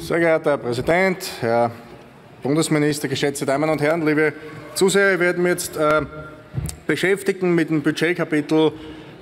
Sehr geehrter Herr Präsident, Herr Bundesminister, geschätzte Damen und Herren, liebe Zuseher, wir werden jetzt äh, beschäftigen mit dem Budgetkapitel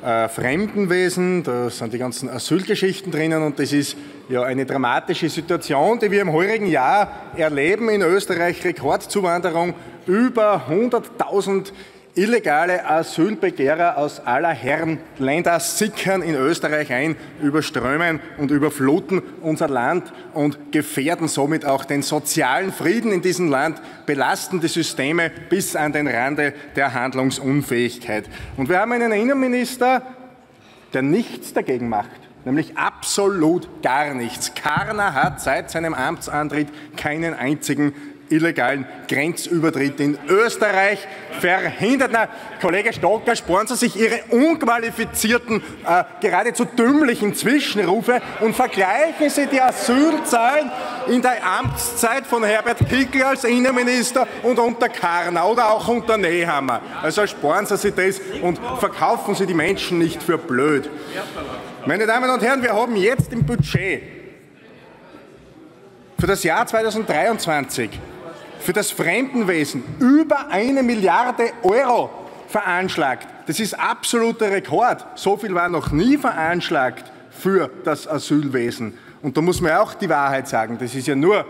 äh, Fremdenwesen. Da sind die ganzen Asylgeschichten drinnen und das ist ja eine dramatische Situation, die wir im heurigen Jahr erleben in Österreich. Rekordzuwanderung, über 100.000 Illegale Asylbegehrer aus aller Herren Länder sickern in Österreich ein, überströmen und überfluten unser Land und gefährden somit auch den sozialen Frieden in diesem Land, belasten die Systeme bis an den Rande der Handlungsunfähigkeit. Und wir haben einen Innenminister, der nichts dagegen macht nämlich absolut gar nichts. Karner hat seit seinem Amtsantritt keinen einzigen illegalen Grenzübertritt in Österreich verhindert. Na, Kollege Stocker, sparen Sie sich Ihre unqualifizierten, äh, geradezu dümmlichen Zwischenrufe und vergleichen Sie die Asylzahlen in der Amtszeit von Herbert Kickl als Innenminister und unter Karner oder auch unter Nehammer. Also sparen Sie sich das und verkaufen Sie die Menschen nicht für blöd. Meine Damen und Herren, wir haben jetzt im Budget für das Jahr 2023 für das Fremdenwesen über eine Milliarde Euro veranschlagt. Das ist absoluter Rekord. So viel war noch nie veranschlagt für das Asylwesen. Und da muss man auch die Wahrheit sagen. Das ist ja nur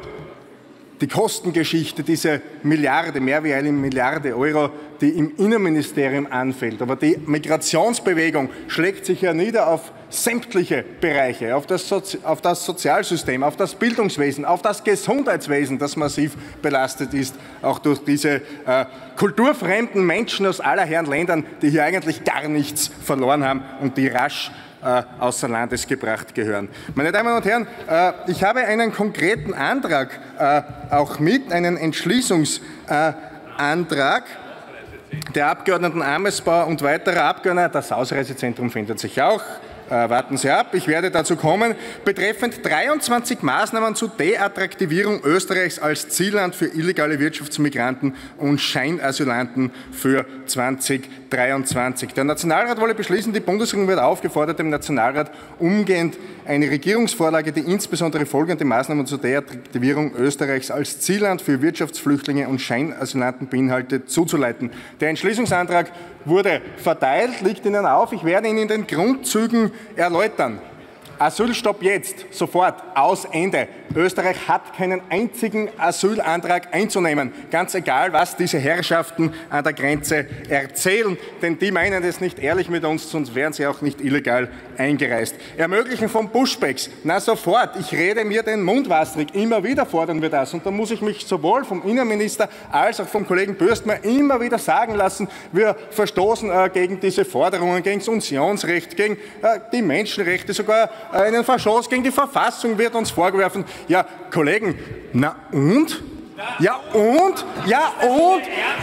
die Kostengeschichte, diese Milliarde, mehr wie eine Milliarde Euro, die im Innenministerium anfällt. Aber die Migrationsbewegung schlägt sich ja nieder auf sämtliche Bereiche, auf das, Sozi auf das Sozialsystem, auf das Bildungswesen, auf das Gesundheitswesen, das massiv belastet ist, auch durch diese äh, kulturfremden Menschen aus aller Herren Ländern, die hier eigentlich gar nichts verloren haben und die rasch äh, außer Landes gebracht gehören. Meine Damen und Herren, äh, ich habe einen konkreten Antrag äh, auch mit, einen Entschließungsantrag der Abgeordneten Amesbauer und weiterer Abgeordneter. Das Ausreisezentrum findet sich auch äh, warten Sie ab, ich werde dazu kommen, betreffend 23 Maßnahmen zur Deattraktivierung Österreichs als Zielland für illegale Wirtschaftsmigranten und Scheinasylanten für 2023. Der Nationalrat wolle beschließen, die Bundesregierung wird aufgefordert, dem Nationalrat umgehend eine Regierungsvorlage, die insbesondere folgende Maßnahmen zur Deattraktivierung Österreichs als Zielland für Wirtschaftsflüchtlinge und Scheinasylanten beinhaltet, zuzuleiten. Der Entschließungsantrag wurde verteilt, liegt Ihnen auf. Ich werde ihn in den Grundzügen erläutern. Asylstopp jetzt, sofort, aus Ende. Österreich hat keinen einzigen Asylantrag einzunehmen, ganz egal, was diese Herrschaften an der Grenze erzählen, denn die meinen es nicht ehrlich mit uns, sonst wären sie auch nicht illegal eingereist. Ermöglichen von Pushbacks, na sofort, ich rede mir den Mund wasserig, immer wieder fordern wir das. Und da muss ich mich sowohl vom Innenminister als auch vom Kollegen Bürstmer immer wieder sagen lassen, wir verstoßen äh, gegen diese Forderungen, gegen das Unionsrecht, gegen äh, die Menschenrechte, sogar einen Verstoß gegen die Verfassung wird uns vorgeworfen. Ja, Kollegen, na und? Ja und? Ja und?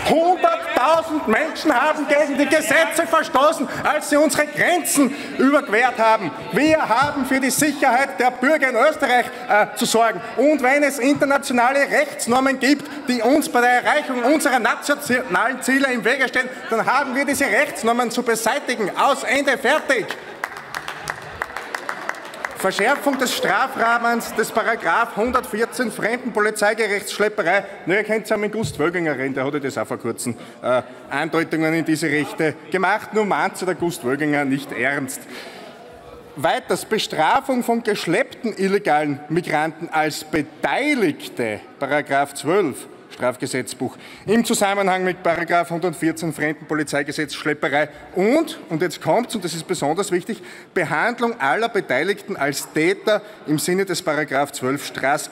100.000 Menschen haben gegen die Gesetze verstoßen, als sie unsere Grenzen überquert haben. Wir haben für die Sicherheit der Bürger in Österreich äh, zu sorgen. Und wenn es internationale Rechtsnormen gibt, die uns bei der Erreichung unserer nationalen Ziele im Wege stehen, dann haben wir diese Rechtsnormen zu beseitigen. Aus Ende fertig. Verschärfung des Strafrahmens des Paragraph 114 Fremdenpolizeigerechtsschlepperei. Na, ihr kennt ja mit Gust Wölginger reden, der hat ja das auch vor kurzem äh, Andeutungen in diese Rechte gemacht. Nur meint der Gust Wölginger nicht ernst. Weiters Bestrafung von geschleppten illegalen Migranten als Beteiligte, Paragraph 12. Strafgesetzbuch im Zusammenhang mit Paragraph 114 Fremdenpolizeigesetz Schlepperei und, und jetzt kommt's, und das ist besonders wichtig, Behandlung aller Beteiligten als Täter im Sinne des Paragraph 12 Straf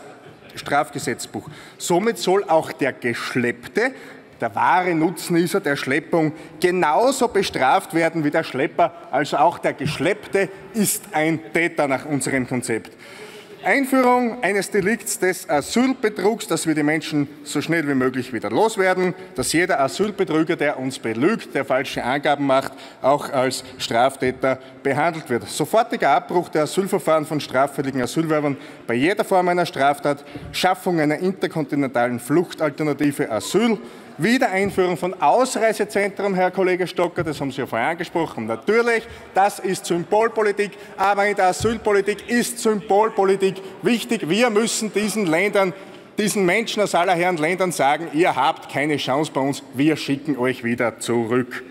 Strafgesetzbuch. Somit soll auch der Geschleppte, der wahre Nutznießer der Schleppung, genauso bestraft werden wie der Schlepper. Also auch der Geschleppte ist ein Täter nach unserem Konzept. Einführung eines Delikts des Asylbetrugs, dass wir die Menschen so schnell wie möglich wieder loswerden, dass jeder Asylbetrüger, der uns belügt, der falsche Angaben macht, auch als Straftäter behandelt wird. Sofortiger Abbruch der Asylverfahren von straffälligen Asylwerbern bei jeder Form einer Straftat, Schaffung einer interkontinentalen Fluchtalternative Asyl, Wiedereinführung von Ausreisezentren, Herr Kollege Stocker, das haben Sie ja vorher angesprochen. Natürlich, das ist Symbolpolitik, aber in der Asylpolitik ist Symbolpolitik wichtig. Wir müssen diesen Ländern diesen Menschen aus aller Herren Ländern sagen, ihr habt keine Chance bei uns, wir schicken euch wieder zurück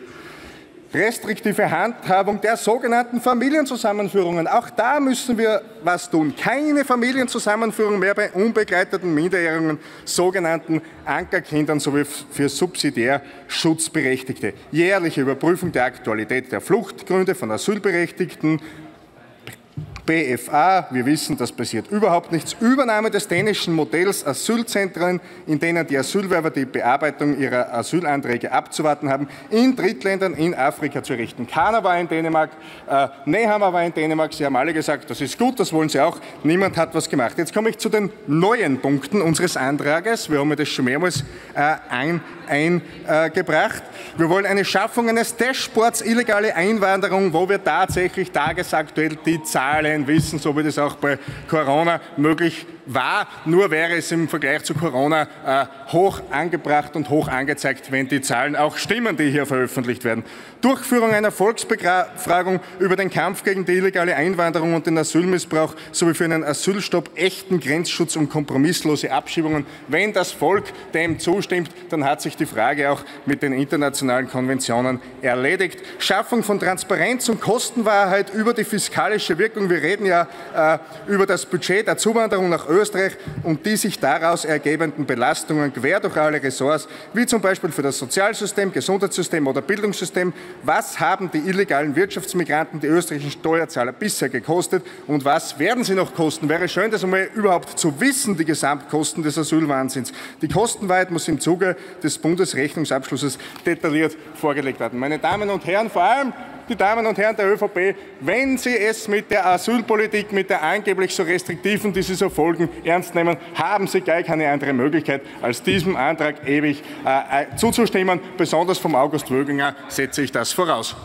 restriktive Handhabung der sogenannten Familienzusammenführungen. Auch da müssen wir was tun. Keine Familienzusammenführung mehr bei unbegleiteten Minderjährigen, sogenannten Ankerkindern sowie für subsidiär Schutzberechtigte. Jährliche Überprüfung der Aktualität der Fluchtgründe von Asylberechtigten, BFA, wir wissen, das passiert überhaupt nichts. Übernahme des dänischen Modells Asylzentren, in denen die Asylwerber die Bearbeitung ihrer Asylanträge abzuwarten haben, in Drittländern in Afrika zu richten. Kana war in Dänemark, äh, Nehammer war in Dänemark, Sie haben alle gesagt, das ist gut, das wollen Sie auch. Niemand hat was gemacht. Jetzt komme ich zu den neuen Punkten unseres Antrages. Wir haben das schon mehrmals äh, ein, eingebracht. Äh, wir wollen eine Schaffung eines Dashboards illegale Einwanderung, wo wir tatsächlich tagesaktuell die Zahlen Wissen, so wie das auch bei Corona möglich war. Nur wäre es im Vergleich zu Corona äh, hoch angebracht und hoch angezeigt, wenn die Zahlen auch stimmen, die hier veröffentlicht werden. Durchführung einer Volksbefragung über den Kampf gegen die illegale Einwanderung und den Asylmissbrauch sowie für einen Asylstopp, echten Grenzschutz und kompromisslose Abschiebungen. Wenn das Volk dem zustimmt, dann hat sich die Frage auch mit den internationalen Konventionen erledigt. Schaffung von Transparenz und Kostenwahrheit über die fiskalische Wirkung. Wir reden ja äh, über das Budget der Zuwanderung nach Österreich und die sich daraus ergebenden Belastungen quer durch alle Ressorts, wie zum Beispiel für das Sozialsystem, Gesundheitssystem oder Bildungssystem. Was haben die illegalen Wirtschaftsmigranten die österreichischen Steuerzahler bisher gekostet und was werden sie noch kosten? Wäre schön, das einmal überhaupt zu wissen, die Gesamtkosten des Asylwahnsinns. Die Kostenwahrheit muss im Zuge des Bundesrechnungsabschlusses detailliert vorgelegt werden. Meine Damen und Herren, vor allem die Damen und Herren der ÖVP, wenn Sie es mit der Asylpolitik, mit der angeblich so restriktiven, die Sie so folgen, ernst nehmen, haben Sie gleich keine andere Möglichkeit, als diesem Antrag ewig äh, äh zuzustimmen. Besonders vom August Wöginger setze ich das voraus.